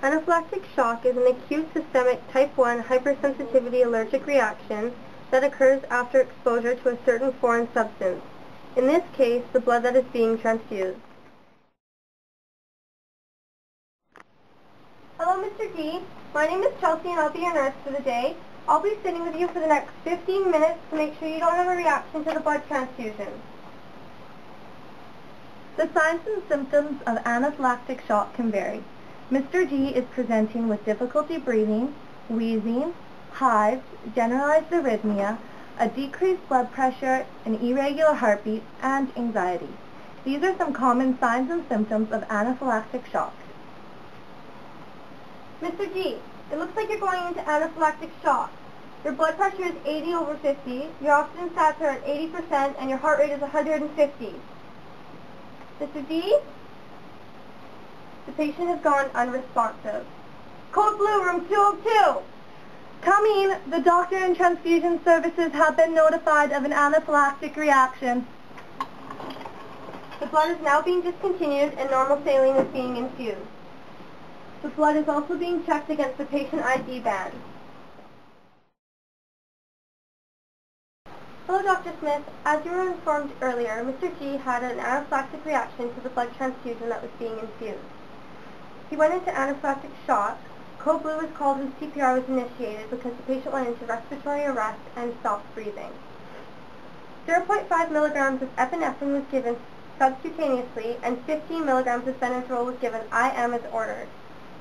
Anaphylactic shock is an acute systemic type 1 hypersensitivity allergic reaction that occurs after exposure to a certain foreign substance, in this case, the blood that is being transfused. Hello, Mr. D. My name is Chelsea and I'll be your nurse for the day. I'll be sitting with you for the next 15 minutes to make sure you don't have a reaction to the blood transfusion. The signs and symptoms of anaphylactic shock can vary. Mr. D is presenting with difficulty breathing, wheezing, hives, generalized erythema, a decreased blood pressure, an irregular heartbeat, and anxiety. These are some common signs and symptoms of anaphylactic shock. Mr. D, it looks like you're going into anaphylactic shock. Your blood pressure is 80 over 50, your oxygen stats are at 80%, and your heart rate is 150. Mr. D? The patient has gone unresponsive. Code Blue, room 202. Coming, the doctor and transfusion services have been notified of an anaphylactic reaction. The blood is now being discontinued and normal saline is being infused. The blood is also being checked against the patient ID band. Hello, Dr. Smith. As you were informed earlier, Mr. G had an anaphylactic reaction to the blood transfusion that was being infused. He went into anaphylactic shock. Code Blue was called when CPR was initiated because the patient went into respiratory arrest and stopped breathing. 0.5 milligrams of epinephrine was given subcutaneously and 15 milligrams of benadryl was given IM as ordered.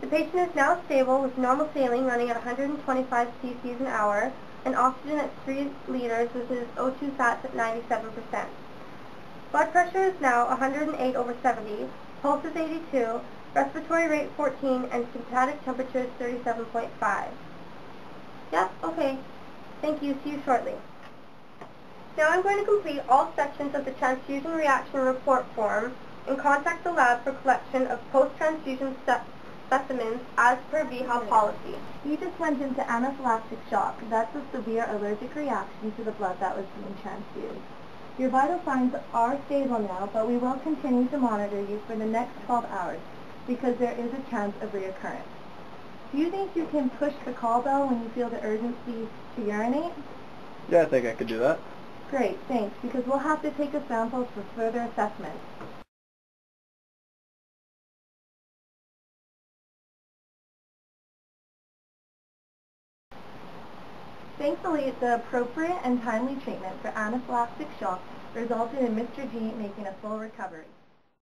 The patient is now stable with normal saline running at 125 cc's an hour and oxygen at 3 liters with his O2 sats at 97%. Blood pressure is now 108 over 70, pulse is 82, respiratory rate 14, and tympanic temperature is 37.5. Yep, okay. Thank you. See you shortly. Now I'm going to complete all sections of the transfusion reaction report form and contact the lab for collection of post-transfusion specimens as per VIHA policy. You just went into anaphylactic shock. That's a severe allergic reaction to the blood that was being transfused. Your vital signs are stable now, but we will continue to monitor you for the next 12 hours because there is a chance of reoccurrence. Do you think you can push the call bell when you feel the urgency to urinate? Yeah, I think I could do that. Great, thanks, because we'll have to take a sample for further assessment. Thankfully, the appropriate and timely treatment for anaphylactic shock resulted in Mr. G making a full recovery.